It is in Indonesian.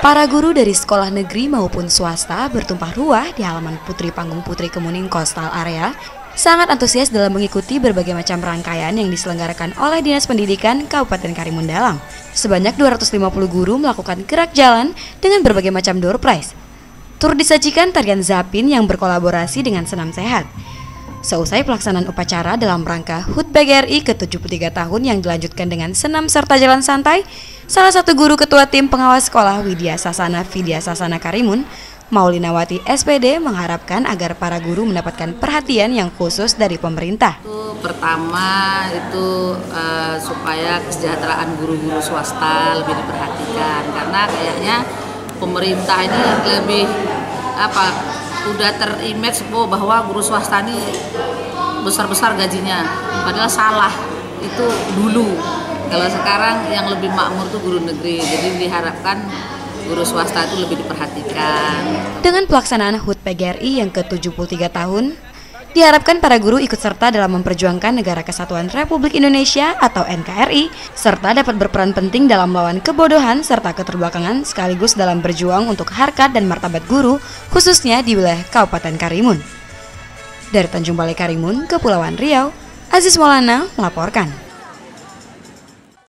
Para guru dari sekolah negeri maupun swasta bertumpah ruah di halaman Putri Panggung Putri Kemuning Coastal Area sangat antusias dalam mengikuti berbagai macam rangkaian yang diselenggarakan oleh Dinas Pendidikan Kabupaten Karimun Dalam. Sebanyak 250 guru melakukan gerak jalan dengan berbagai macam door prize. Tur disajikan tarian Zapin yang berkolaborasi dengan Senam Sehat. Seusai pelaksanaan upacara dalam rangka HUT PGRI ke-73 tahun yang dilanjutkan dengan senam serta jalan santai, salah satu guru ketua tim pengawas sekolah Widya Sasana Vidya Sasana Karimun, Maulinawati SPD mengharapkan agar para guru mendapatkan perhatian yang khusus dari pemerintah. Itu pertama itu uh, supaya kesejahteraan guru-guru swasta lebih diperhatikan. Karena kayaknya pemerintah ini lebih apa udah terimage bahwa guru swasta ini besar-besar gajinya. Padahal salah itu dulu kalau sekarang yang lebih makmur tuh guru negeri jadi diharapkan guru swasta itu lebih diperhatikan dengan pelaksanaan HUT PGRI yang ke-73 tahun Diharapkan para guru ikut serta dalam memperjuangkan Negara Kesatuan Republik Indonesia atau NKRI, serta dapat berperan penting dalam melawan kebodohan serta keterbelakangan sekaligus dalam berjuang untuk harkat dan martabat guru, khususnya di wilayah Kabupaten Karimun. Dari Tanjung Balai Karimun, Kepulauan Riau, Aziz Maulana melaporkan.